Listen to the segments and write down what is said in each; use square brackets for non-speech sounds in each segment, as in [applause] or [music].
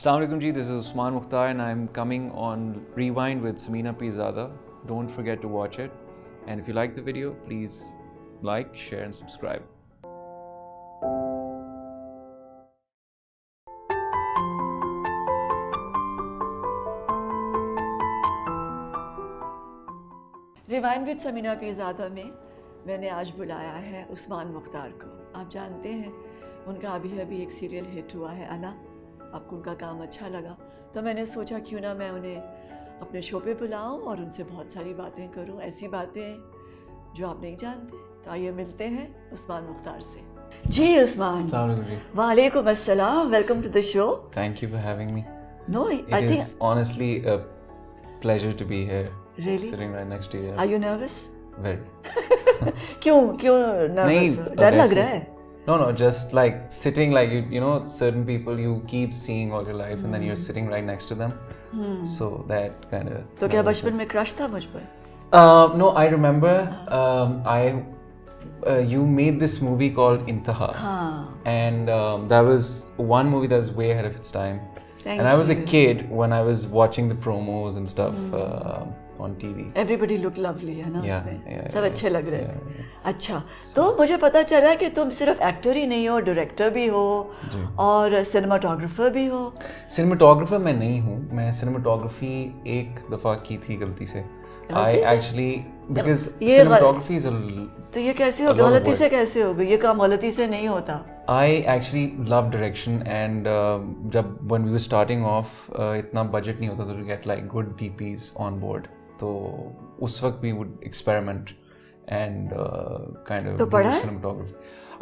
Assalamualaikum ji, this is Usman Mukhtar and I'm coming on Rewind with Samina Pizada. Don't forget to watch it. And if you like the video, please like, share and subscribe. Rewind with Sameena Peerzada में मैंने आज बुलाया है उस्मान मुख्तार को आप जानते हैं उनका अभी अभी एक सीरियल हिट हुआ है अना आपको उनका काम अच्छा लगा तो मैंने सोचा क्यों ना मैं उन्हें अपने शो पे बुलाऊं और उनसे बहुत सारी बातें करूँ ऐसी बातें जो आप नहीं जानते तो आइए मिलते हैं उस्मान मुख्तार से जी उस्मान वालेकुम अस्सलाम welcome to the show Thank you for having me. No I think honestly a pleasure to be here. Really? Sitting right next to you. Are you nervous Very. [laughs] क्यों क्यों नर्वस डर लग रहा है No, no, just like sitting like you, you know, certain people you keep seeing all your life and then you're sitting right next to them. So that kind of. Hmm. तो क्या बचपन में crush था मुझ पर Uh, no, I remember um, I uh, you made this movie called Intaha, हाँ and um, that was one movie that was way ahead of its time. Thank and you. I was a. Kid when I was watching the promos and stuff mm. uh, on TV. Everybody look lovely है ना Yeah, उसमें yeah, सब yeah, अच्छे लग रहे yeah, हैं अच्छा तो मुझे पता चला कि तुम सिर्फ़ एक्टर ही नहीं हो डायरेक्टर भी हो और सिनेमाटोग्राफर भी हो सिनेमाटोग्राफर मैं नहीं हूँ मैं सिनेमाटोग्राफी एक दफ़ा की थी गलती से आई एक्चुअली बिकॉज़ ये is a... तो ये कैसे हो गलती से कैसे हो गई? ये काम गलती से नहीं होता। I actually love direction and जब वन वी स्टार्टिंग ऑफ़ इतना बजट नहीं होता तो to get like good D Ps on board तो उस वक्त we would experiment and kind of? Cinematography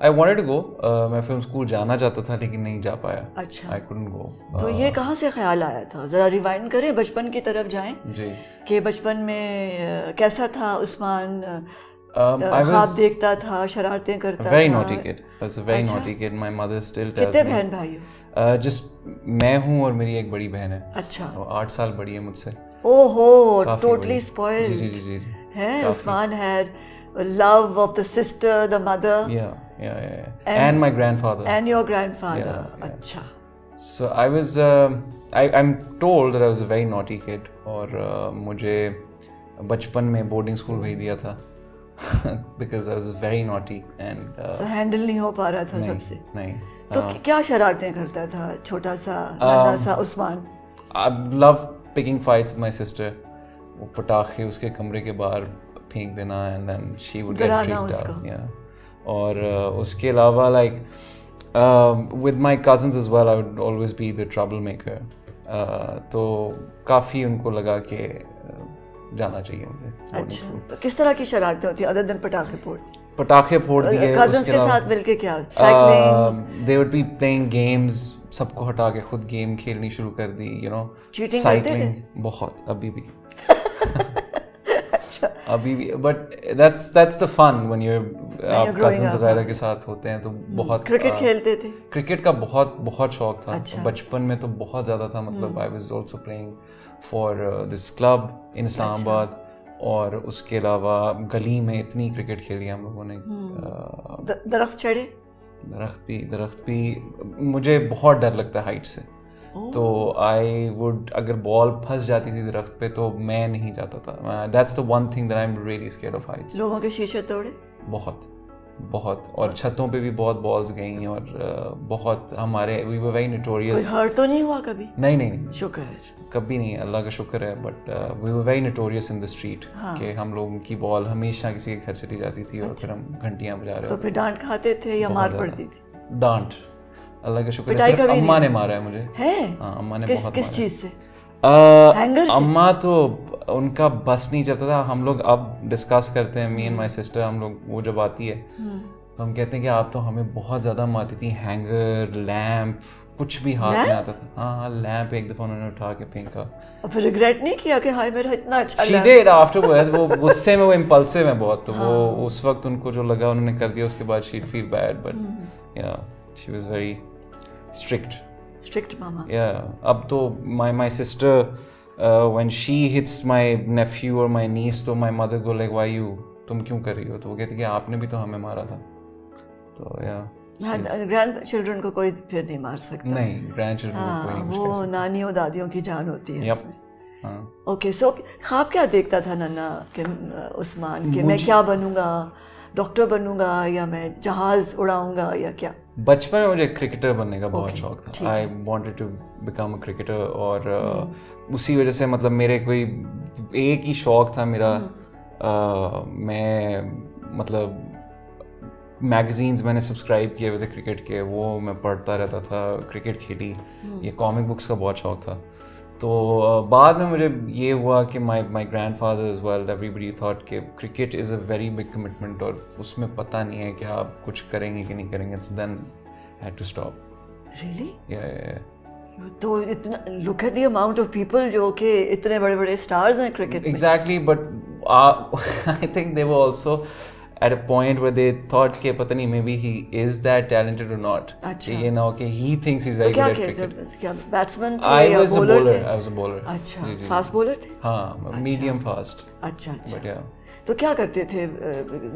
I wanted to go uh, मैं फ़िल्म स्कूल जाना चाहता था लेकिन नहीं जा पाया। अच्छा। आई कुडंट गो तो ये कहाँ से ख्याल आया था? ज़रा रिवाइंड करें बचपन की तरफ़ जाएँ। जी। कि बचपन में कैसा था उस्मान? अ, Um, I was देखता था शरारतें करता a very था। naughty kid. I was a very naughty kid. My mother still tells कितने बहन भाई हो? Uh, just मैं हूँ और मेरी एक बड़ी बहन है। अच्छा। वो आठ साल बड़ी है मुझसे। ओहो टोटली स्पॉइल्ड जी जी जी जी है Usman had yeah yeah yeah, yeah. And, my grandfather and your grandfather Yeah, yeah. अच्छा so I was um I I'm told that I was a very naughty kid और uh, मुझे बचपन में boarding school भेज दिया था because I was very naughty and uh, तो handle नहीं हो पा रहा था सबसे नहीं तो क्या शरारतें करता था छोटा सा नन्हा सा Usman I love picking fights with my sister. वो पटाखे उसके कमरे के बाहर फेंक देना and then she would get डराना freaked out. और uh, उसके अलावा like with my cousins as well, I would always be the troublemaker. Uh, तो काफ़ी उनको लगा कि uh, जाना चाहिए मुझे अच्छा तो किस तरह की शरारतें होती अदर देन पटाखे फोड़? पटाखे फोड़ दिए कजन्स के साथ मिलके क्या? They would be playing games सबको हटा के खुद गेम खेलनी शुरू कर दी यू नो साइकिलिंग बहुत अभी भी। [laughs] अच्छा [laughs] अभी भी but that's that's the fun when you आप कजन्स वगैरह के साथ होते हैं तो बहुत क्रिकेट uh, खेलते थे। क्रिकेट का बहुत बहुत शौक था। अच्छा। बचपन में तो बहुत ज़्यादा था मतलब I was also playing for this club in Islamabad और उसके अलावा गली में इतनी क्रिकेट खेली हम लोगों ने uh, दरख्त चढ़े? दरख्त भी दरख्त भी मुझे बहुत डर लगता है हाइट से। तो आई वुड अगर बॉल फंस जाती थी दरख्त पे तो मैं नहीं जाता था। That's the one thing that I am really scared of heights लोगों के शीशे तोड़े? बहुत बहुत। और छतों पे भी बहुत बॉल्स गई और uh, बहुत हमारे वी वर वेरी कोई नोटोरियस हर्ट तो नहीं हुआ कभी? नहीं नहीं नहीं। शुक्र। कभी नहीं अल्लाह का शुक्र है but we were very notorious in the street कि हम लोगों की बॉल हमेशा किसी के घर चली जाती थी और फिर हम घंटियाँ बजा रहे तो फिर डांट खाते थे या मार पड़ती थी? डांट। अल्लाह का शुक्र है सिर्फ़ अम्मा ने मारा है मुझे। है? हाँ अम्मा ने किस बहुत किस चीज़ से? से? अम्मा तो उनका बस नहीं चलता था। हम लोग अब डिस्कस करते हैं मी एंड माय सिस्टर हम लोग वो जब आती है हम्म। तो हम कहते हैं कि आप तो हमें बहुत ज़्यादा मारती थी। हैंगर लैंप कुछ भी हाथ में आता था। हाँ हाँ लैंप एक दफ़ा उन्होंने उठा के फेंका। और फिर रिग्रेट नहीं किया कि हाय मेरा इतना अच्छा शी लगा डिड आफ्टरवर्ड्स वो गुस्से में वो इम्पल्सिव है बहुत। तो वो हाँ। उस वक्त उनको जो लगा उन्होंने कर दिया उसके बाद she feel bad but. Yeah she was very strict strict mama Yeah, अब तो my my sister uh, when she hits my nephew or my niece तो my mother go like why you? तुम क्यों कर रही हो? तो वो कहती कि आपने भी तो हमें मारा था। तो या ग्रैंड चिल्ड्रन को कोई फिर नहीं मार सकता। नहीं ग्रैंड चिल्ड्रन को कोई हाँ नहीं वो नानियों दादियों की जान होती है Yep. हाँ। ओके सो ख्वाब क्या देखता था नन्ना कि उस्मान कि? मैं क्या बनूँगा? डॉक्टर बनूँगा या मैं जहाज़ उड़ाऊँगा या क्या? बचपन में मुझे क्रिकेटर बनने का बहुत Okay, शौक था। I wanted to become a cricketer और uh, उसी वजह से मतलब मेरे कोई एक ही शौक था मेरा uh, मैं मतलब मैगजीन्स मैंने सब्सक्राइब किए हुए थे क्रिकेट के वो मैं पढ़ता रहता था क्रिकेट खेली। ये कॉमिक बुक्स का बहुत शौक था। तो uh, बाद में मुझे ये हुआ कि my my my grandfather is well everybody thought कि cricket is a very big commitment और उसमें पता नहीं है कि आप कुछ करेंगे कि नहीं करेंगे so then had to stop really. तो इतना look at the amount of people जो कि इतने बड़े बड़े स्टार्स हैं cricket but uh, [laughs] i think they were also at a point where they thought कि पता नहीं maybe he is that talented or not अच्छा। ये ना हो कि he thinks he's तो very good at cricket खेलते क्या बैट्समैन थे I was a bowler I was a bowler अच्छा फास्ट बॉलर थे हाँ medium fast अच्छा अच्छा but yeah तो क्या करते थे अ,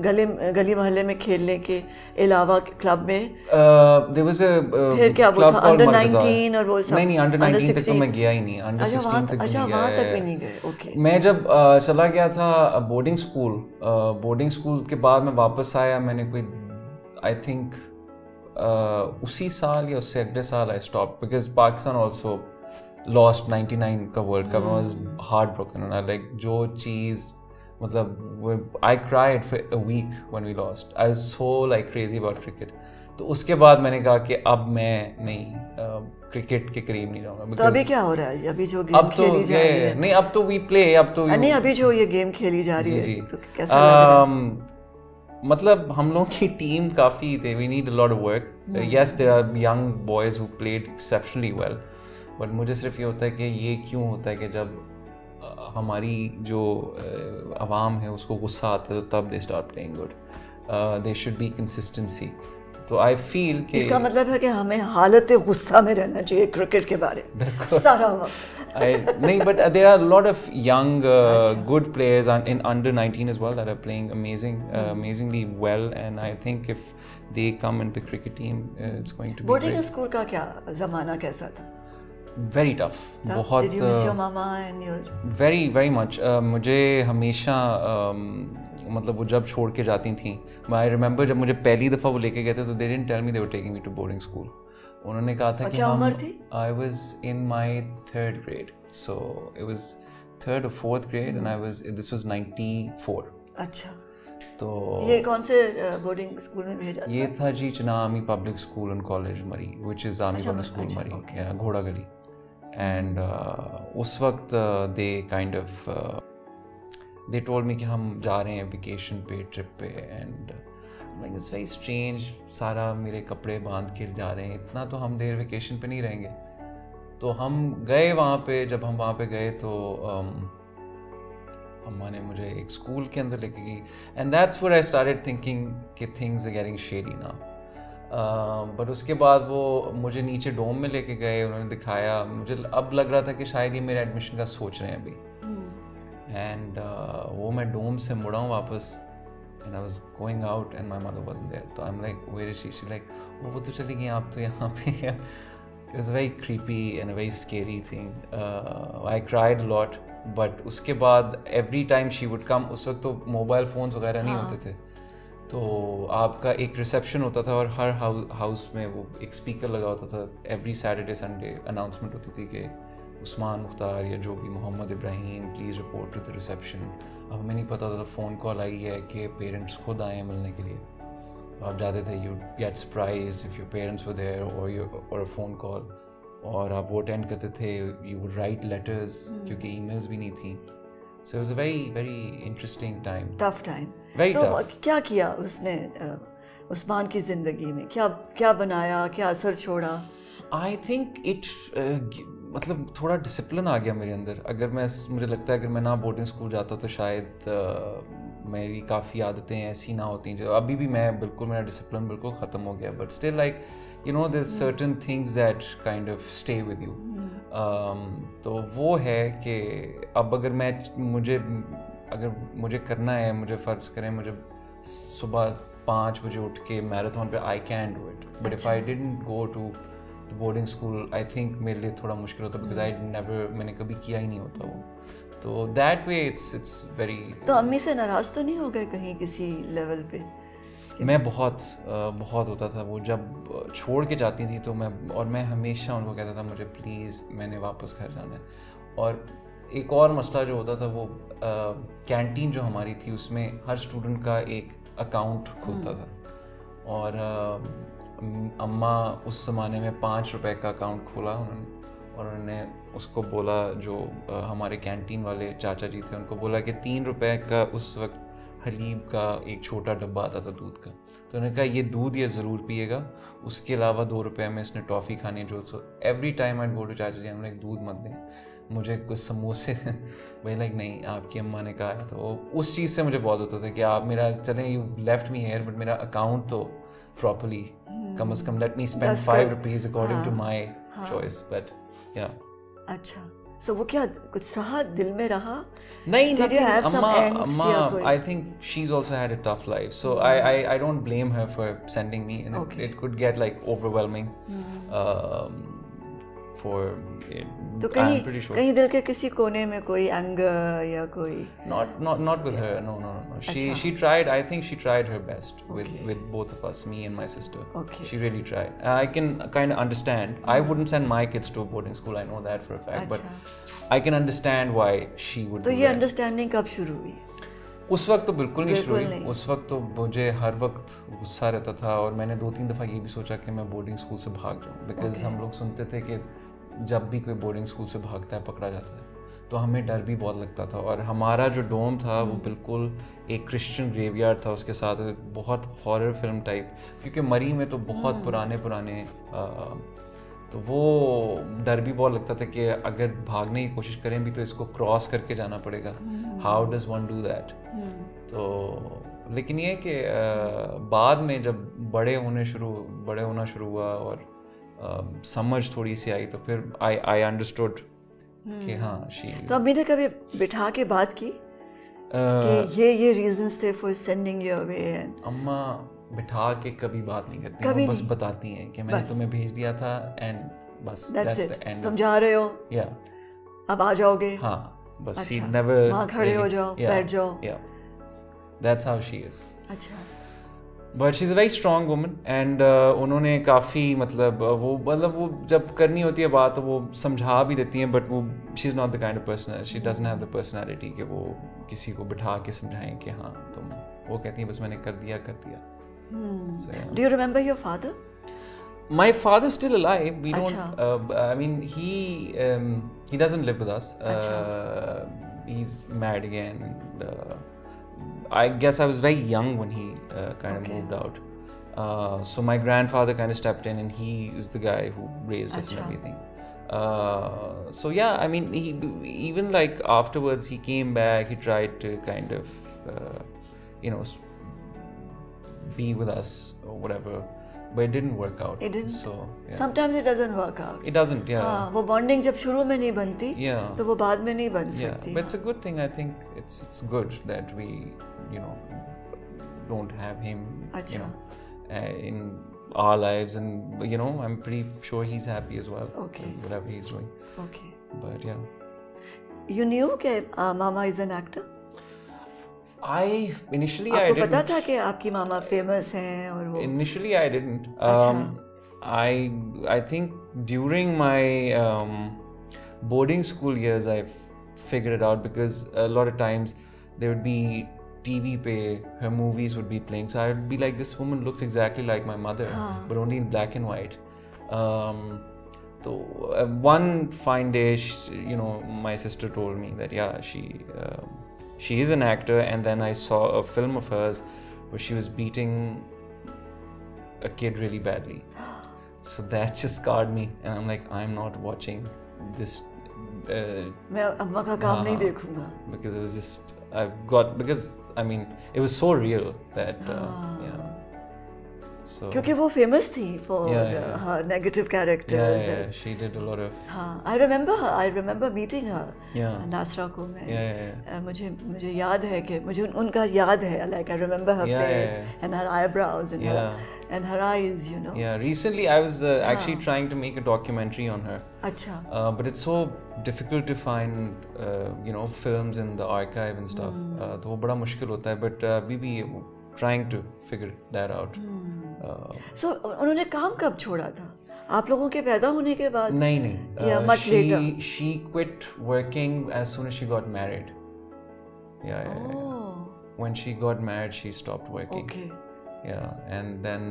गली गली मोहल्ले में खेलने के अलावा क्लब में? Uh, was a uh, फिर क्या वो था, Markazar. 19 और वो सब? नहीं नहीं Under 19 तक तो मैं गया ही नहीं. Under अच्छा 16 वहाँ तक अच्छा नहीं गया तक भी। नहीं गए ओके। मैं जब चला गया था बोर्डिंग स्कूल बोर्डिंग स्कूल के बाद मैं वापस आया मैंने कोई आई थिंक उसी साल या उससे अगले साल I stop because Pakistan also lost 99 का world cup was heart broken like जो चीज़ मतलब I cried for a week when we lost I so like crazy about cricket तो उसके बाद मैंने कहा कि अब मैं नहीं क्रिकेट के करीब नहीं जाऊँगा तो अभी क्या हो रहा है? अभी जो गेम अब तो खेली जा रही है। नहीं अब तो वी प्ले अब तो नहीं अभी जो ये गेम खेली जा रही जी है जी। तो कैसा लग रहा है? Um, मतलब हम लोग की टीम काफ़ी they we need a lot of work yes there are young boys who played exceptionally well but मुझे सिर्फ़ ये होता है कि ये क्यों होता है कि जब हमारी जो आवाम है उसको गुस्सा आता है तो तब they start playing good they should be consistency तो आई फील कि इसका मतलब है कि हमें हालत गुस्सा में रहना चाहिए क्रिकेट के बारे नहीं but there are lot of young good players in under nineteen is well are playing amazing amazingly well and I think if they come in the team it's going to boarding school का क्या जमाना कैसा था? Very tough. बहुत uh, very much. Uh, मुझे हमेशा um, मतलब वो जब छोड़ के जाती थी आई रिमेंबर जब मुझे पहली दफ़ा वो लेके गए थे तो they didn't tell me they were taking me to boarding school उन्होंने कहा था कि हम I was in my third grade so it was third और fourth grade and I was this was 94 अच्छा। तो ये कौन से बोर्डिंग स्कूल में भेजा ये था जी चना army public school and college Murree which is army public school Murree घोड़ा गली। एंड उस वक्त they kind of they told me कि हम जा रहे हैं वेकेशन पे ट्रिप पे and like it's very strange सारा मेरे कपड़े बाँध के जा रहे हैं इतना तो हम देर वेकेशन पे नहीं रहेंगे. तो हम गए वहाँ पे जब हम वहाँ पे गए तो um, अम्मा ने मुझे एक स्कूल के अंदर लेके गई। And that's where I started thinking कि थिंग्स आर गेटिंग शेडी ना बट उसके बाद वो मुझे नीचे डोम में लेके गए उन्होंने दिखाया। मुझे अब लग रहा था कि शायद ये मेरे एडमिशन का सोच रहे हैं अभी। एंड uh, वो मैं डोम से मुड़ा हूँ वापस and I was going out and my mother wasn't there तो I am like where is she she like वो तो चली गई आप तो यहाँ पे and a very scary thing. Uh, I cried a lot, but उसके बाद every time she would come उस वक्त तो मोबाइल फोन्स वगैरह नहीं होते थे। तो आपका एक रिसेप्शन होता था और हर हाउस में वो एक स्पीकर लगा होता था। एवरी सैटरडे संडे अनाउंसमेंट होती थी कि उस्मान मुख्तार या जो भी Mohammad Ibrahim please report to the reception अब हमें नहीं पता था फ़ोन कॉल आई है कि पेरेंट्स खुद आए हैं मिलने के लिए। तो आप जाते थे you get surprise if your parents were there और और फ़ोन कॉल और आप वो अटेंड करते थे यू वुड राइट लेटर्स क्योंकि ईमेल्स भी नहीं थी। So it was a very very interesting time tough time Very तो tough. क्या किया उसने उस्मान की ज़िंदगी में? क्या क्या बनाया? क्या असर छोड़ा? आई थिंक इट मतलब थोड़ा डिसिप्लिन आ गया मेरे अंदर। अगर मैं मुझे लगता है अगर मैं ना बोर्डिंग स्कूल जाता तो शायद uh, मेरी काफ़ी आदतें ऐसी ना होती जो अभी भी मैं बिल्कुल मेरा डिसिप्लिन बिल्कुल ख़त्म हो गया। But still like you know this certain things that kind of stay with you तो वो है कि अब अगर मैं मुझे अगर मुझे करना है मुझे फ़र्ज़ करें मुझे सुबह पाँच बजे उठ के मैराथन पे I can do it but if I didn't go to boarding school I think मेरे लिए थोड़ा मुश्किल होता बिकॉज़ आई नेवर मैंने कभी किया ही नहीं होता वो. तो that way it's it's very तो अम्मी से नाराज़ तो नहीं हो गए कहीं किसी लेवल पे? मैं बहुत बहुत होता था वो जब छोड़ के जाती थी तो मैं और मैं हमेशा उनको कहता था मुझे प्लीज़ मैंने वापस घर जाना है। और एक और मसला जो होता था वो कैंटीन जो हमारी थी उसमें हर स्टूडेंट का एक अकाउंट खुलता हम्म। था। और आ, अम्मा उस ज़माने में पाँच रुपए का अकाउंट खोला उन्होंने और उन्होंने उसको बोला जो हमारे कैंटीन वाले चाचा जी थे उनको बोला कि तीन रुपए का उस वक्त हलीब का एक छोटा डब्बा आता था दूध का। तो उन्होंने कहा ये दूध ये ज़रूर पिएगा। उसके अलावा दो रुपये में इसने टॉफ़ी खानी जो so every time I go to चाचा जी हमने दूध मत दें मुझे कुछ समोसे [laughs] भाई लाइक नहीं आपकी अम्मा ने कहा है। तो उस चीज़ से मुझे बहुत होता था कि आप मेरा चलें you left me here but मेरा अकाउंट तो प्रॉपरली कम अज़ कम let me spend five rupees according to my choice but yeah अच्छा। सो वो क्या कुछ रहा दिल में रहा नहीं i think she's also had a tough life so mm. I, I i don't blame her for sending me and okay. it, it could get like overwhelming mm. um, for तो कहीं sure. कहीं दिल के किसी कोने में कोई anger या कोई not not not with yeah. her no no no she Achha. she tried I think she tried her best okay. with with both of us me and my sister okay she really tried I can kind of understand I wouldn't send my kids to a boarding school I know that for a fact Achha. but I can understand why she would तो ये understanding कब शुरू हुई उस वक्त तो बिल्कुल नहीं शुरू हुई उस वक्त तो मुझे हर वक्त गुस्सा रहता था और मैंने दो तीन दफ़ा ये भी सोचा कि मैं बोर्डिंग स्कूल से भाग जाऊँ बिकॉज़ okay. हम लोग सुनते थे कि जब भी कोई बोर्डिंग स्कूल से भागता है पकड़ा जाता है तो हमें डर भी बहुत लगता था और हमारा जो डोम था वो। बिल्कुल एक क्रिश्चियन ग्रेवयार्ड था उसके साथ बहुत हॉरर फ़िल्म टाइप क्योंकि मरी में तो बहुत हम्म। पुराने पुराने आ, तो वो डर भी बहुत लगता था कि अगर भागने की कोशिश करें भी तो इसको क्रॉस करके जाना पड़ेगा how does one do that तो लेकिन ये कि बाद में जब बड़े होने शुरू बड़े होना शुरू हुआ और समझ थोड़ी सी आई तो फिर आई आई अंडरस्टूड कि हाँ शी तो अभी ने कभी बिठा के बात की कि ये ये रीजंस थे फॉर सेंडिंग यू अवे अम्मा बिठा के कभी बात नहीं करती कभी बस बताती हैं कि मैंने तुम्हें भेज दिया था एंड बस दैट्स द एंड तुम जा रहे हो? या अब आ जाओगे? हाँ बस शी नेवर वहाँ खड़े हो जाओ बैठ जाओ। Yeah that's how she is अच्छा। But she is a very strong woman and उन्होंने काफ़ी मतलब uh, वो मतलब वो जब करनी होती है बात तो वो समझा भी देती हैं बट वो she is not the kind of person she doesn't have the personality कि वो किसी को बिठा के समझाएँ कि हाँ तुम वो कहती हैं बस मैंने कर दिया कर दिया. Do you remember your father my father's still alive. We Achha. don't uh, i mean he um, he doesn't live with us. Uh, he's married again and, uh, I guess I was very young when he uh, kind okay. of moved out. Uh, so my grandfather kind of stepped in, and he is the guy who raised us and everything. Uh, so yeah, I mean, he even like afterwards he came back. He tried to kind of, uh, you know, be with us or whatever but it didn't work out. It didn't. So yeah. sometimes it doesn't work out. It doesn't. Yeah. हाँ, वो bonding जब शुरू में नहीं बनती. Yeah. तो वो बाद में नहीं बन yeah. सकती. But it's a good thing. I think it's it's good that we you know don't have him. अच्छा. You know, uh, in our lives and you know I'm pretty sure he's happy as well. Okay. Whatever he's doing. Okay. But yeah. You knew that uh, Mama is an actor? I initially I didn't. पता था कि आपकी मामा famous हैं और वो. Initially I didn't. Um, I I think during my um, boarding school years I figured it out because a lot of times there would be TV pe her movies would be playing. So I'd be like, this woman looks exactly like my mother, but only in black and white. Um, so uh, one fine day, you know, my sister told me that yeah, she um, she is an actor, and then I saw a film of hers where she was beating a kid really badly. [gasps] So that just scarred me, and I'm like, I'm not watching this. Uh, because it was just. I've got because I mean it was so real that uh, yeah So क्योंकि वो famous थी for Yeah, yeah. Her negative yeah, characters yeah, she did a lot of हाँ I remember her I remember meeting her yeah, Nasra को मैं yeah, yeah, yeah. Uh, मुझे मुझे याद है कि मुझे उन, उनका याद है like I remember her Yeah, face yeah, and her eyebrows and Yeah. And her eyes you know Yeah, recently I was uh, actually ah. trying to make a documentary on her, अच्छा uh, but it's so difficult to find, uh, you know, films in the archive and stuff. Uh, तो वो बड़ा मुश्किल होता है, but uh, we be trying to figure that out. Uh, सो उन्होंने काम कब छोड़ा था आप लोगों के पैदा होने के बाद नहीं नहीं. Yeah, Uh, much she later. she quit working as soon as she got married. Yeah, yeah, yeah. Oh When she got married, she stopped working. Okay Yeah, and then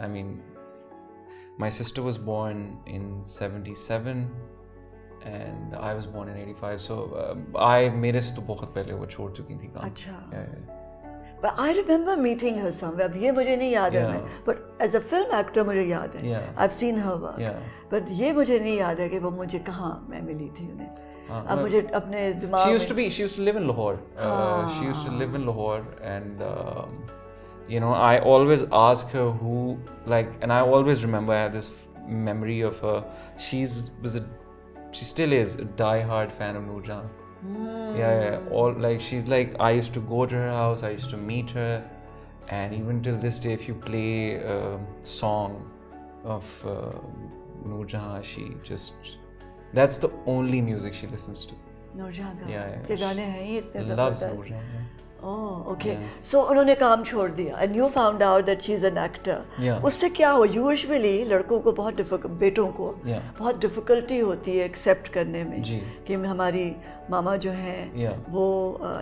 I mean, my sister was born in '77, and I was born in '85. So uh, I मेरे से तो बहुत पहले वो छोड़ चुकी थी काम. अच्छा Yeah, yeah. But I remember meeting her somewhere. अब ये मुझे नहीं याद है Yeah. मैं but as a film actor मुझे याद है Yeah. I've seen her work Yeah. but ये मुझे नहीं याद है कि वो मुझे कहाँ मैं मिली थी उन्हें हाँ, अब मुझे अपने दिमाग She used में to be. She used to live in Lahore. Uh, she used to live in Lahore, and um, you know i always ask her who like and i always remember i have this memory of her she's was a she still is a die-hard fan of Nurjan. Mm. Yeah, yeah, all like she's like I used to go to her house, I used to meet her, and even till this day, if you play a song of uh, Nurjahan, she just that's the only music she listens to. Nurjahan, yeah, yeah. She, loves oh okay so उन्होंने काम छोड़ दिया and you found out that she is an actor उससे क्या हो usually लड़कों को बहुत बेटों को Yeah. बहुत डिफिकल्टी होती है एक्सेप्ट करने में जी। कि हमारी मामा जो हैं Yeah. वो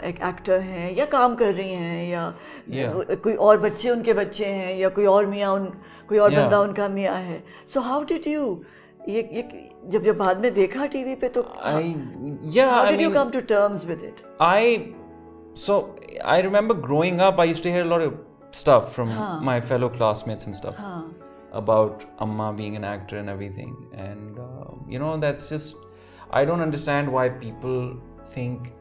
एक एक्टर हैं या काम कर रही हैं या Yeah. कोई और बच्चे उनके बच्चे हैं या कोई और मियाँ उन कोई और Yeah. बंदा उनका मियाँ है सो हाउ डिड यू ये ये जब जब बाद में देखा टीवी पे तो did you come to terms with it I so I remember growing up. I used to hear a lot of stuff from my fellow classmates and stuff हाँ about Amma being an actor and everything, and uh, you know that's just I don't understand why people think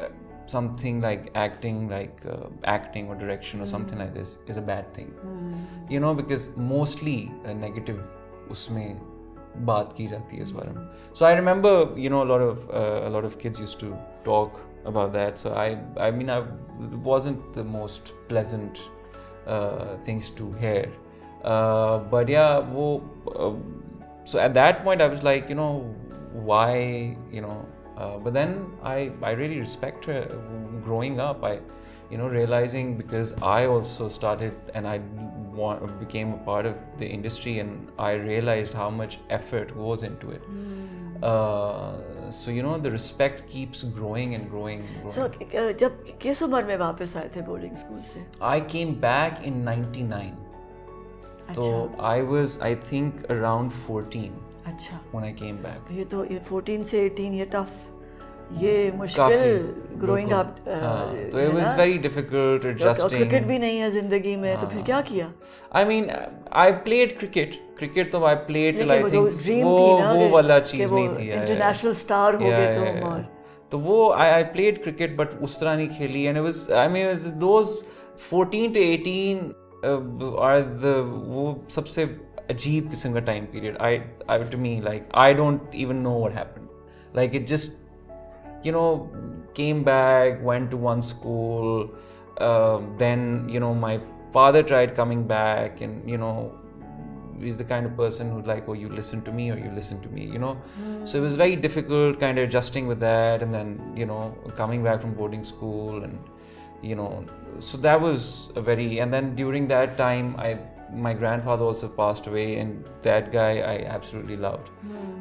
uh, something like acting, like uh, acting or direction or something like this, is a bad thing. You know, because mostly uh, negative उसमें बात की जाती है इस बारे में so i remember you know a lot of uh, a lot of kids used to talk about that. So i i mean i wasn't the most pleasant uh, things to hear. Uh, but yeah wo, uh, so at that point i was like you know why you know uh, but then i i really respect her growing up. I you know realizing because i also started and i became a part of the industry and i realized how much effort goes into it uh, so you know the respect keeps growing and growing, and growing. सो जब किस उम्र में वापस आए थे boarding school से i came back in 99 so अच्छा i was i think around 14 अच्छा when i came back ये तो ये 14 से 18 ये टफ ये मुश्किल ग्रोइंग अप हाँ, तो it was very difficult adjusting cricket भी नहीं है ज़िंदगी में तो फिर क्या किया I mean, I played cricket. Cricket तो I played till I लेकिन वो वो ना वाला चीज़ नहीं थी. इंटरनेशनल स्टार हो गए तुम. और तो वो I, I played cricket but उस तरह नहीं खेली and it was I mean it was those 14 to 18 uh, are the वो सबसे अजीब किस्म का time period. I, I to me like I don't even know what happened. Like it just you know came back went to one school um, then you know my father tried coming back and you know he's the kind of person who's like oh you listen to me or you listen to me you know? So it was very difficult kind of adjusting with that and then you know coming back from boarding school and you know so that was a very and then during that time i my grandfather also passed away and that guy i absolutely loved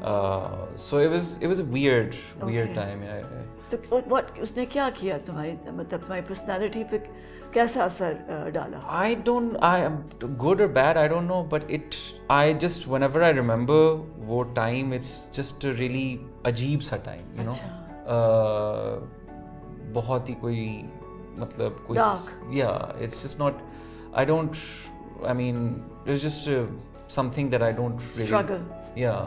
uh, so it was it was a weird weird Okay. time yeah, yeah. तो what उसने क्या किया तुम्हारी मतलब तुम्हारी personality पे कैसा असर अ, डाला I don't. I am good or bad. I don't know. But it. I just whenever I remember वो time, it's just a really अजीब सा time. You know. Uh, बहुत ही कोई मतलब कोई. Dark. Yeah. It's just not. I don't. I mean, it's just uh, something that I don't really. Struggle. Yeah.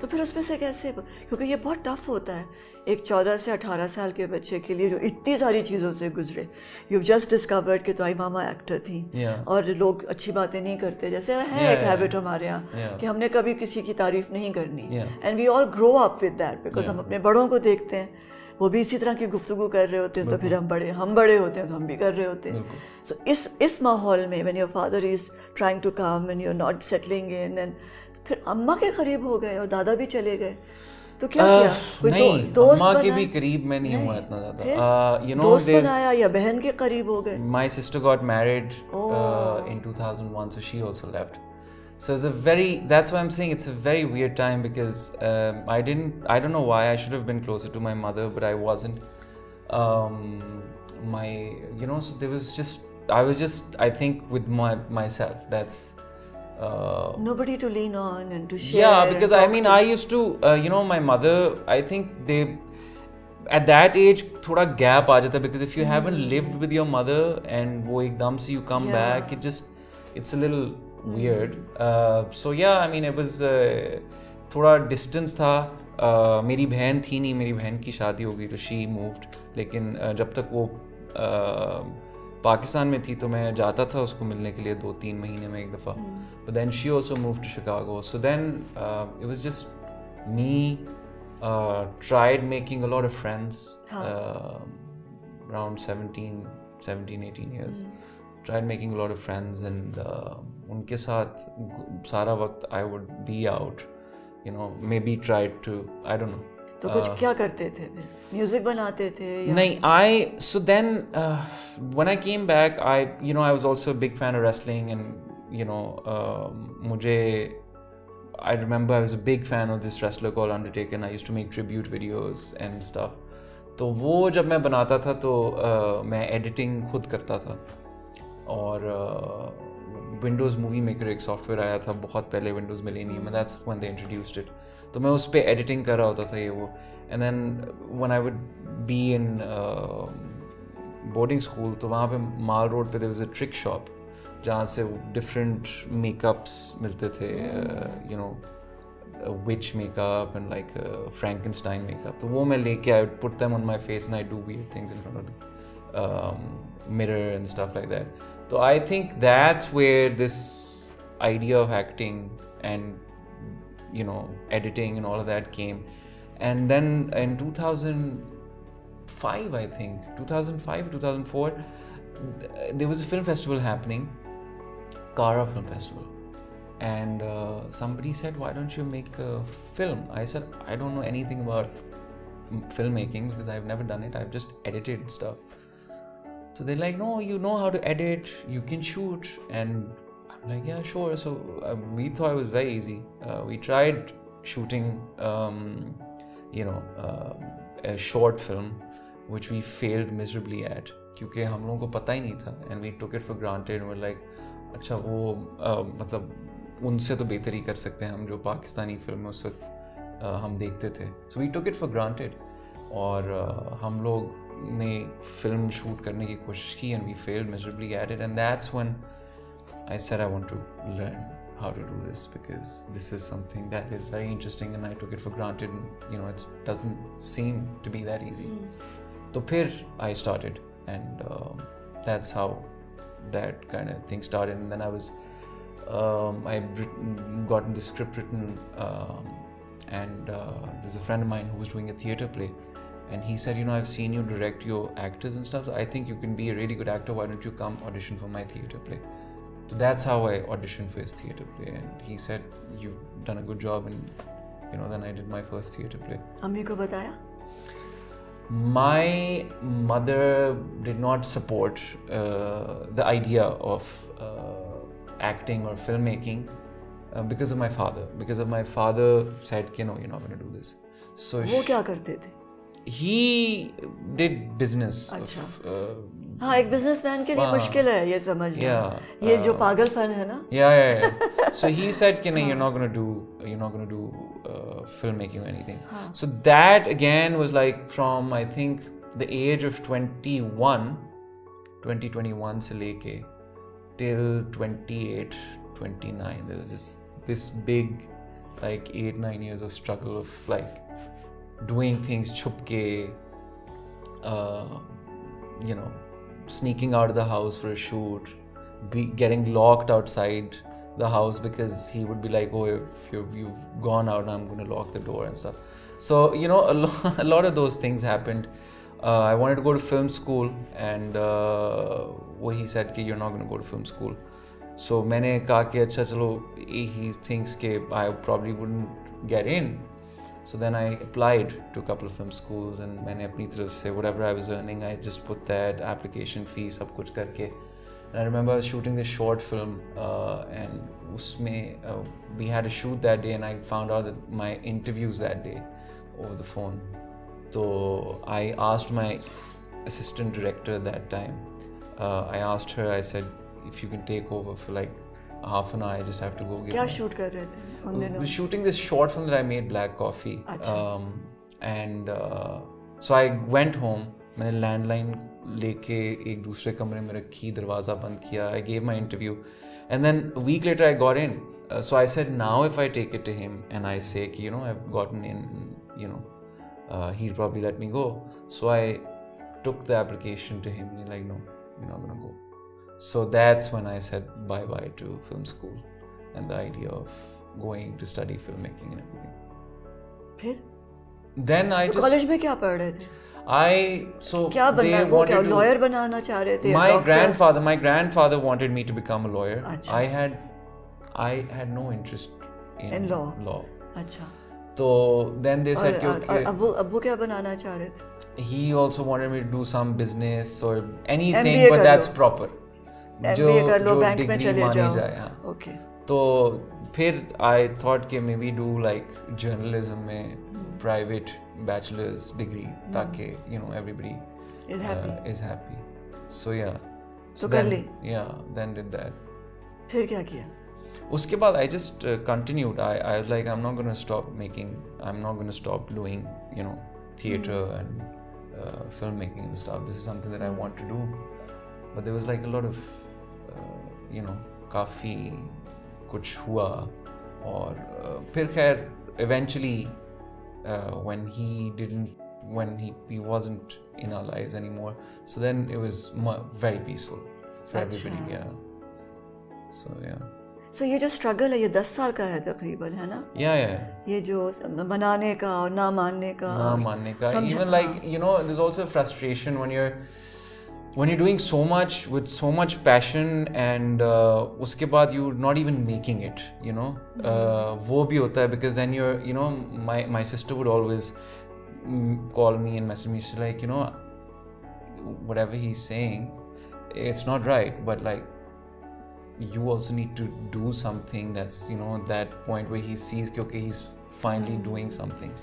तो फिर उसमें से कैसे क्योंकि ये बहुत टफ होता है एक चौदह से अठारह साल के बच्चे के लिए जो इतनी सारी चीज़ों से गुजरे यू जस्ट डिस्कवर्ड कि आई मामा एक्टर थी Yeah. और लोग अच्छी बातें नहीं करते जैसे है Yeah, एक हैबिट yeah. हमारे यहाँ Yeah. कि हमने कभी किसी की तारीफ़ नहीं करनी and we all grow up with that because हम अपने बड़ों को देखते हैं वो भी इसी तरह की गुफ्तगू कर रहे होते हैं तो फिर हम बड़े हम बड़े होते हैं तो हम भी कर रहे होते हैं। सो so, इस इस माहौल में when your father is trying to come and you are not settling in and फिर अम्मा के करीब हो गए और दादा भी चले गए। तो क्या Uh, किया? कोई दो, दोस्त अम्मा के भी करीब मैं नहीं हुआ इतना ज़्यादा। यू नो दोस्त बनाया या बहन के करीब हो गए? Sister got married Oh. uh, 2001 so she also left. So it's a very, that's why I'm saying it's a very weird time because um, I didn't, I don't know why I should have been closer to my mother, but I wasn't. Um, my, you know, so there was just, I was just, I think with my myself, that's. Uh, Nobody to lean on and to share. Yeah, because I mean, to. I used to, uh, you know, my mother, I think they, at that age, thoda gap aajata because if you mm-hmm. haven't lived with your mother and wo ekdam se you come yeah. back, it just, it's a little weird so yeah I mean it थोड़ा distance था। Uh, मेरी बहन थी नहीं मेरी बहन की शादी हो गई तो शी मूव लेकिन uh, जब तक वो uh, पाकिस्तान में थी तो मैं जाता था उसको मिलने के लिए दो तीन महीने में एक दफ़ा। But then she also move to Chicago so then it was just me tried making a lot of friends around seventeen seventeen eighteen years tried making lot of friends and उनके साथ सारा वक्त I would be out you know maybe tried to I don't know तो कुछ uh, क्या करते थे music बनाते थे नहीं I so then when I came back I you know I was also big fan of wrestling and you know मुझे I remember I was a big fan of this wrestler call Undertaker I used to make tribute videos and stuff तो वो जब मैं बनाता था तो uh, मैं editing खुद करता था। और विंडोज़ मूवी मेकर एक सॉफ्टवेयर आया था बहुत पहले विंडोज़ मिलेनियम में that's one they introduced it तो मैं उस पर एडिटिंग कर रहा होता था ये वो. And then one I would be in boarding school तो वहाँ पे माल रोड पे there was a trick shop जहाँ से डिफरेंट मेकअप्स मिलते थे you know which makeup and like Frankenstein makeup तो वो मैं लेके I put them on my face and I do in front of the um, mirror and stuff like that. So I think that's where this idea of acting and you know editing and all of that came. And then in 2005, I think 2005 2004, there was a film festival happening, Kara Film Festival. And uh, somebody said, Why don't you make a film? I said, I don't know anything about filmmaking because I've never done it. I've just edited stuff. So they're like, no, you know how to edit, you can shoot. And I'm like, yeah, sure. So uh, we thought it was very easy. Uh, we tried shooting, um, you know, uh, a short film, which we failed miserably at. क्योंकि हम लोगों को पता ही नहीं था and we took it for granted were like अच्छा वो uh, मतलब उनसे तो बेहतर ही कर सकते हैं हम जो पाकिस्तानी फिल्म उस वक्त uh, हम देखते थे so we took it for granted और uh, हम लोग ने फिल्म शूट करने की कोशिश की and we failed miserably at it and that's when I said I want to learn how to do this because this is something that is very interesting and I took it for granted and you know it doesn't seem to be that easy. So फिर I started and um, that's how that kind of thing started and then I was um, I written, gotten the script written um, and uh, there's a friend of mine who was doing a theater play and he said you know I've seen you direct your actors and stuff so I think you can be a really good actor why don't you come audition for my theater play so that's how I auditioned for his theater play, and he said, "You've done a good job." And you know, then I did my first theater play. अम्मी को बताया My mother did not support uh, the idea of uh, acting or filmmaking uh, because of my father. Because of my father said, "You know, you're not going to do this." So वो sh- क्या करते थे He did business. अच्छा। Of, uh, हाँ एक businessman के लिए हाँ। मुश्किल है ये समझना Yeah, ये जो uh, पागलपन है ना Yeah, yeah, yeah. so he said, "Kenny, you're not gonna do, you're not gonna do uh, filmmaking or anything." So that again was like from I think the age of 21, 20, 21 से लेके till 28, 29. There's this this big like eight nine years of struggle of like doing things chupke uh, you know sneaking out of the house for a shoot be getting locked outside the house because he would be like oh if you've, you've gone out i'm going to lock the door and stuff so you know a, lo- [laughs] a lot of those things happened uh, i wanted to go to film school and uh, well, he said कि you're not going to go to film school so मैंने कहा कि अच्छा चलो he thinks कि I probably wouldn't get in so then I applied to a couple of film schools and मैंने अपनी तरफ से whatever I was earning I just put that application fee सब कुछ करके and I remember I was shooting this short film uh, and उसमें uh, we had a shoot that day and I found out that my interviews that day over the phone so I asked my assistant director that time uh, I asked her I said if you can take over for like half an I just have to go give क्या shoot कर रहे थे उन दिनों? Shooting this short film that I made Black Coffee um and so I went home मैंने landline लेके एक दूसरे कमरे में रखी दरवाज़ा बंद किया I gave my interview and then week later I got in so I said now if I take it to him and I say you know I gotten in you know he probably let me go so I took the application to him. And he's like no you're not going to go. so that's when I said bye bye to film school and the idea of going to study filmmaking and everything. फिर Then I तो just college में क्या पढ़ रहे थे I so क्या बनना they वो क्या wanted to- लॉयर बनाना चाह रहे थे my doctor? grandfather my grandfather wanted me to become a lawyer. अच्छा। I had I had no interest in, In law. law. अच्छा So then they और, said कि और, और okay, अब्बू अब्बू क्या बनाना चाह रहे थे he also wanted me to do some business or anything MBA but कर that's लो। proper. MBA कर लो जो बैंक में चले जाओ। जाए, हाँ। ओके तो फिर आई थॉट कि maybe do like journalism में प्राइवेट बैचलर्स डिग्री ताकि you know everybody. Is happy so yeah तो कर ली? या देन डिड दैट फिर क्या किया? उसके बाद I just continued I I like I am not gonna stop making I am not gonna stop doing you know theatre and film making and stuff. This is something that i want to do. But there was like a lot of uh, you know काफ़ी कुछ हुआ और uh, फिर खैर eventually uh, when he didn't when he, he wasn't in our lives anymore so then it was mu- very peaceful for everybody अच्छा। yeah so yeah सो ये जो struggle है ये दस साल का है तकरीबन है ना yeah yeah ये जो मनाने का और ना मानने का ना मानने का समझ- even like you know there's also frustration when you're when you're doing so much with so much passion and uh, उसके बाद you're not even making it you know uh, वो भी होता है because then you're you know my my sister would always mm, call me and message me she's like you know whatever he's saying it's not right but like you also need to do something that's you know that point where he sees कि, okay he's finally doing something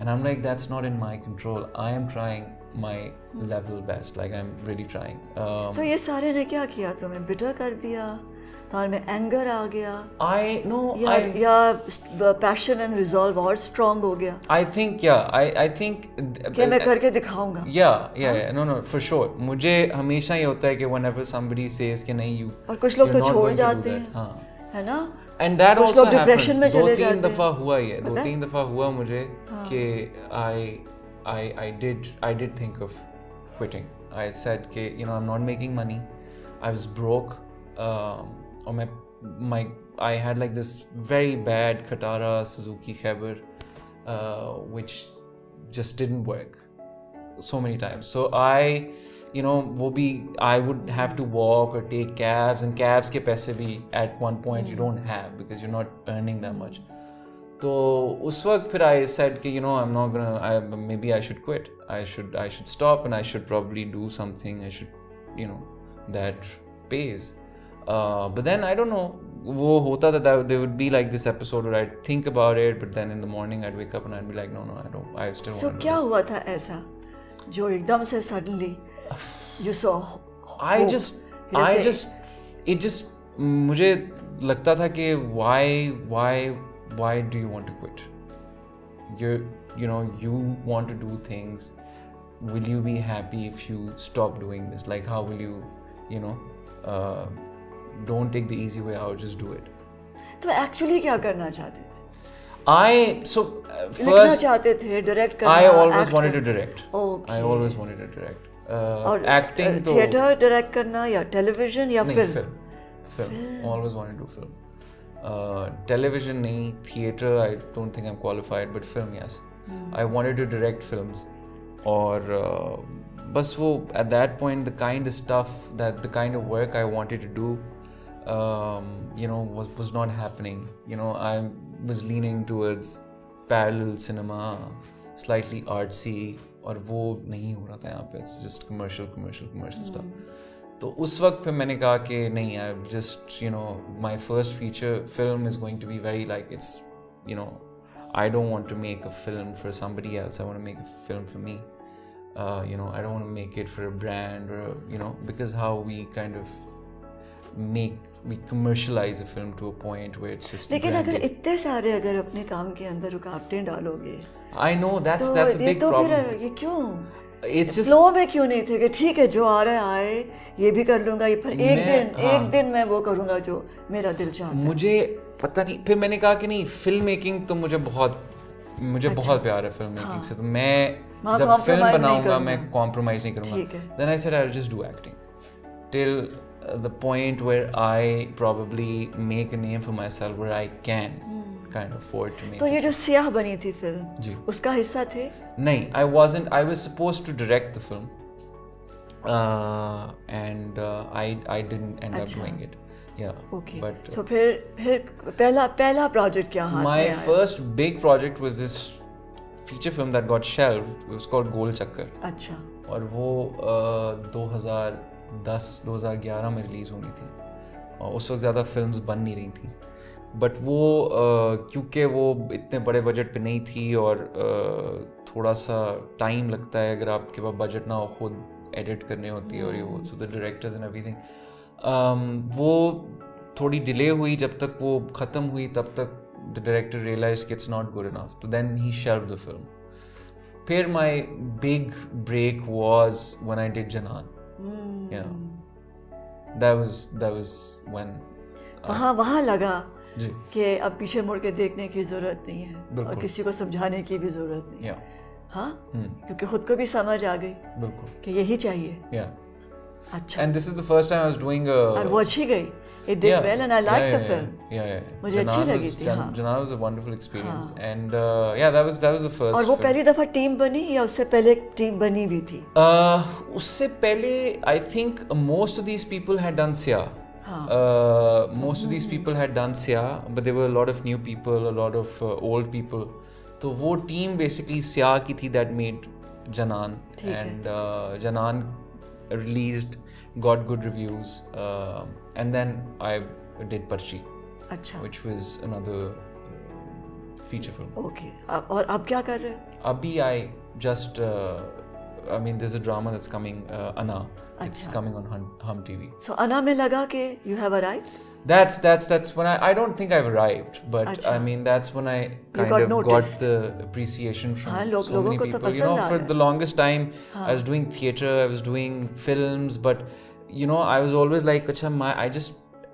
and i'm like that's not in my control i am trying my level best. Like i'm really trying. Um, तो ये सारे ने क्या किया? तुम्हें bitter कर दिया तुम्हारे में एंगर आ गया। I no yeah yeah passion and resolve और स्ट्रांग हो गया। I think yeah i i think कि मैं करके दिखाऊँगा। yeah yeah, yeah no no for sure. मुझे हमेशा ये होता है कि whenever somebody says कि नहीं you और कुछ लोग तो छोड़ do जाते. हैं। हाँ। है ना? एंड दैट आल्सो डिप्रेशन में दो चले तीन दफ़ा हुआ ये दो तीन दफ़ा हुआ मुझे हाँ। कि आई I I did I did think of quitting I said कि you know I am not making money I was broke और मैं my I had like this very bad खटारा Suzuki Khyber which just didn't work so many times so i you know वो भी I would have to walk or take cabs and cabs के पैसे भी at one point you don't have because you're not earning that much तो उस वक्त फिर I said कि you know I'm not gonna I, maybe I should quit I should I should stop and I should probably do something I should you know that pays uh, but then I don't know वो होता था there would be like this episode where I'd think about it but then in the morning I'd wake up and I'd be like no no I don't I still सो क्या. हुआ था ऐसा जो एकदम से suddenly you saw I just I जैसे- just it just मुझे लगता था कि why why why do you want to quit you you know you want to do things will you be happy if you stop doing this like how will you you know uh, don't take the easy way out just do it तो actually क्या करना चाहते थे I so uh, लिखना first चाहते थे direct करना I always act wanted to करना। direct. Okay. I always wanted to direct. Uh, और acting तो थिएटर डायरेक्ट करना या टेलीविजन या नहीं film film film always wanted to do film Uh, television nahi theater I don't think I'm qualified but film yes I wanted to direct films or uh, बस वो point the kind of stuff that the kind of work I wanted to do um, you know was was not happening you know I was leaning towards parallel cinema slightly artsy और वो नहीं हो रहा था यहाँ पे it's just commercial commercial commercial stuff तो उस वक्त पे मैंने कहा कि नहीं I just you know my first feature film is going to be very like it's you know I don't want to make a film for somebody else i want to make a film for me uh, you know i don't want to make it for a brand or you know because how we kind of make we commercialize a film to a point where it's just लेकिन अगर. इतने सारे अगर अपने काम के अंदर रुकावटें डालोगे i know that's तो that's a ये big तो problem फिर ये क्यों it's just फ्लो में क्यों नहीं थे कि ठीक है जो आ रहा है आए ये भी कर लूँगा ये फिर एक दिन हाँ। एक दिन मैं वो करूँगा जो मेरा दिल चाहता है। मुझे पता नहीं फिर मैंने कहा कि नहीं फ़िल्म मेकिंग तो मुझे बहुत मुझे अच्छा, बहुत प्यार है फ़िल्म मेकिंग हाँ, से तो मैं। जब फ़िल्म बनाऊँगा मैं कॉम्प्रोमाइज नहीं करूँगा। Then I said I will just do acting till the point where I probably make a name for myself where I can kind of afford to तो मेक ये जो सियाह बनी थी फ़िल्म जी उसका हिस्सा थे नहीं I wasn't I was supposed to direct the film uh, and uh, I I didn't end up अच्छा। doing it yeah ओके तो फिर फिर पहला पहला प्रोजेक्ट क्या हाथ my में आया first big project was this feature film that got shelved. It was called Gol Chakkar. अच्छा और वो uh, 2010 2011 में रिलीज़ होनी थी और उस वक्त ज़्यादा फिल्म्स बन नहीं रही थी बट वो क्योंकि वो इतने बड़े बजट पे नहीं थी और uh, थोड़ा सा टाइम लगता है अगर आपके पास बजट ना हो खुद एडिट करने होती है और ये वो so the directors and everything वो थोड़ी डिले हुई जब तक वो ख़त्म हुई तब तक द डायरेक्टर रियलाइज़ कि इट्स नॉट गुड इनफ तो then he shelve the film फिर my big break was when I did Janan. Yeah. That was that was when वहाँ वहाँ लगा। कि अब पीछे मुड़ के देखने की ज़रूरत नहीं है और किसी को समझाने की भी ज़रूरत नहीं हाँ। क्योंकि खुद को भी समझ आ गई कि यही चाहिए। अच्छा। And this is the first time I was doing a I watch ही गई। It did well and I like the film मुझे अच्छी लगी थी हाँ। Janaan was a wonderful experience and yeah that was that was the first और वो पहली दफ़ा टीम बनी या उससे पहले टीम बनी भी थी? अह उससे पहले I think most of these people had done Siyaah most of these people had done Siyaah but there lot of new people lot of old people तो वो टीम बेसिकली सिया की थी that made Janaan and Janaan release got good reviews and then I did Parchi अच्छा. Which was another feature film okay और अब क्या कर रहे हैं? अभी I just I mean, there's a drama that's coming, uh, Anna. Achha. It's coming on hum, TV. So Anna me laga ke you have arrived. That's that's that's when I I don't think I've arrived, but Achha. I mean that's when I kind got of noticed. got the appreciation from Haan, log, so many people. You know, for the longest time, Haan. I was doing theater, I was doing films, but you know, I was always like, my I just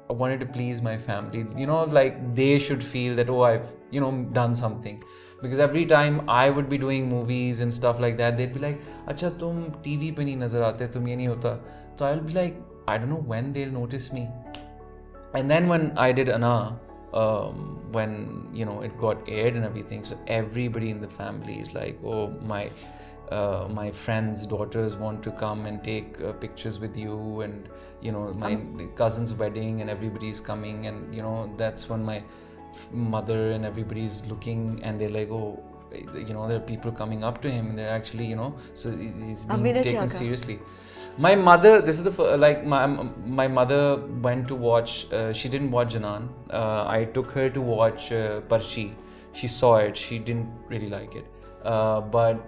wanted to please my family. You know, like they should feel that oh, I've you know done something Because every time I would be doing movies and stuff like that, they'd be like, "अच्छा तुम TV पे नहीं नजर आते, तुम ये नहीं होता." So I'll be like, I don't know when they'll notice me. And then when I did Anna, um, when you know it got aired and everything, so everybody in the family is like, "Oh, my uh, my friends' daughters want to come and take uh, pictures with you," and you know my cousin's wedding, and everybody's coming, and you know that's when my f- mother and everybody's looking and they're like oh you know there are people coming up to him and they're actually you know so he's being taken seriously. My mother this is the first, like my um, my mother went to watch uh, she didn't watch janan. Uh, i took her to watch uh, parchi she saw it. She didn't really like it. Uh, but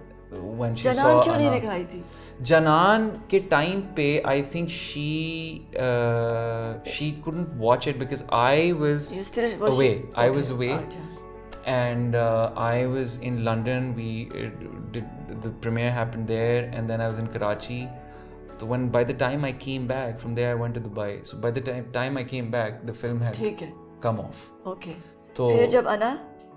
when she जनान saw क्यों नहीं दिखाई थी Janan के time पे I think she uh, she couldn't watch it because I was You still- was away. she- I okay, was away अच्छा and uh, I was in London. We uh, did the premiere happened there, and then I was in Karachi. So when by the time I came back from there, I went to Dubai. So by the time time I came back, the film had come off. Okay तो फिर जब अना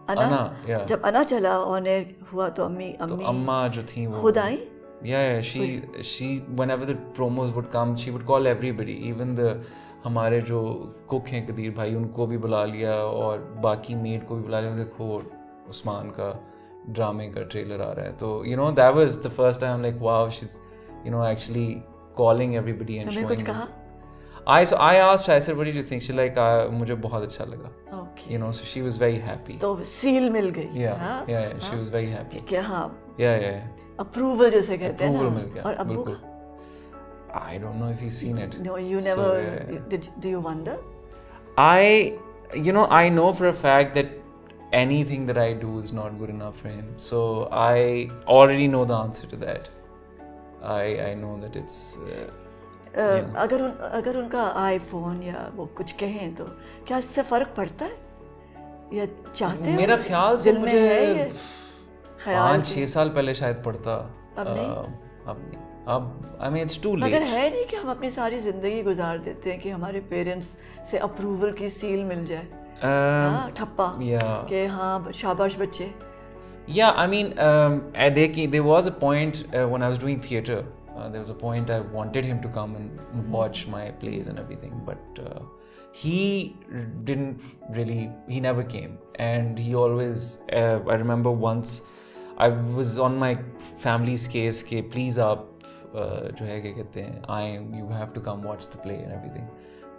अना, अना, जब अना चला on air हुआ तो अम्मी तो अम्मी अम्मा जो थी वो खुद आई? Yeah, yeah she she whenever the promos would come she would call everybody even the हमारे जो कुक हैं कदीर भाई उनको भी बुला लिया और बाकी मेड को भी बुला लिया। देखो उस्मान का ड्रामे का ट्रेलर आ रहा है। तो you know that was the first time like wow she you know actually everybody and तुमने showing कुछ कहा? I so I asked her I said what did you think she like uh, मुझे बहुत अच्छा लगा okay you know so she was very happy तो seal मिल गई yeah हाँ? yeah, yeah she was very happy कि हाँ yeah yeah, yeah. अप्रूवल जैसे कहते हैं Approval ना मिल गया और अब्बू बिल्कुल I don't know if he's seen it no you So, never yeah, yeah. Did do you wonder I, you know, I know for a fact that anything that I do is not good enough for him. So I already know the answer to that. I I know that it's. Uh, अगर उन अगर उनका iPhone या वो कुछ कहें तो क्या इससे फ़र्क पड़ता है? या चाहते हो मेरा ख्याल दिल में है ख्याल पाँच छः साल पहले शायद पढ़ता अब नहीं? अब नहीं। अब आई मीन इट्स टू मगर लेट है नहीं कि हम अपनी सारी ज़िंदगी गुजार देते हैं कि हमारे पेरेंट्स से अप्रूवल की सील मिल जाए। हाँ ठप्पा. कि हाँ शाबाश बच्चे। Yeah, I mean, um, Deki, there was a point uh, when I was doing. Uh, there was a point I wanted him to come and watch my plays and everything, but uh, he didn't really. He never came, and he always. Uh, I remember once, I was on my family's case. Ke please up, जो है क्या कहते हैं आए you have to come watch the play and everything.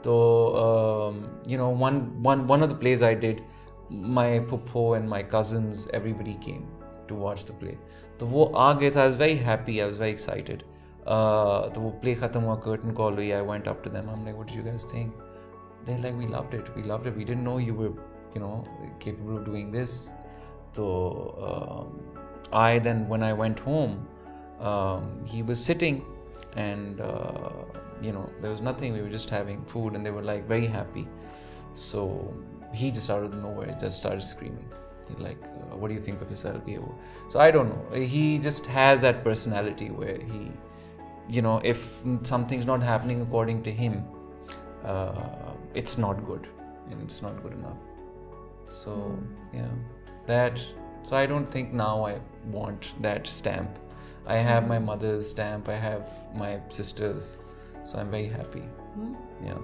So um, you know, one one one of the plays I did my puppo and my cousins everybody came to watch the play तो वो आ गए I was very happy I was very excited uh, तो वो play ख़त्म हुआ curtain call हुई I went up to them I'm like what did you guys think they're like we loved it we loved it we didn't know you were you know capable of doing this so um, I then when I went home um, he was sitting and uh, you know there was nothing we were just having food and they were like very happy so he just out of nowhere just started screaming He like uh, what do you think of yourself Ye wo. so i don't know he just has that personality where he you know if something's not happening according to him uh, it's not good. And it's not good enough. So yeah. That so i don't think now i want that stamp. I have my mother's stamp. I have my sister's. So i'm very happy. Yeah